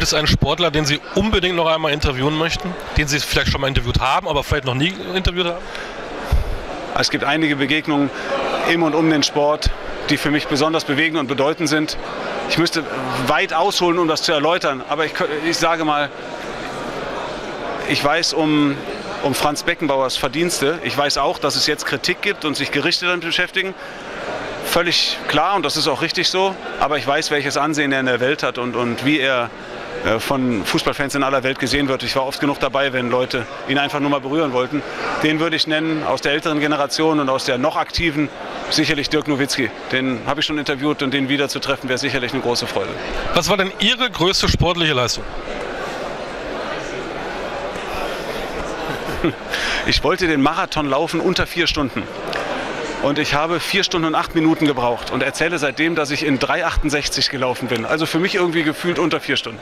Gibt es einen Sportler, den Sie unbedingt noch einmal interviewen möchten? Den Sie vielleicht schon mal interviewt haben, aber vielleicht noch nie interviewt haben? Es gibt einige Begegnungen im und um den Sport, die für mich besonders bewegend und bedeutend sind. Ich müsste weit ausholen, um das zu erläutern, aber ich, ich sage mal, ich weiß um, um Franz Beckenbauers Verdienste. Ich weiß auch, dass es jetzt Kritik gibt und sich Gerichte damit beschäftigen. Völlig klar und das ist auch richtig so. Aber ich weiß, welches Ansehen er in der Welt hat und, und wie er von Fußballfans in aller Welt gesehen wird. Ich war oft genug dabei, wenn Leute ihn einfach nur mal berühren wollten. Den würde ich nennen aus der älteren Generation und aus der noch aktiven sicherlich Dirk Nowitzki. Den habe ich schon interviewt und den wieder zu treffen wäre sicherlich eine große Freude. Was war denn Ihre größte sportliche Leistung? Ich wollte den Marathon laufen unter vier Stunden. Und ich habe vier Stunden und acht Minuten gebraucht und erzähle seitdem, dass ich in 3,68 gelaufen bin. Also für mich irgendwie gefühlt unter vier Stunden.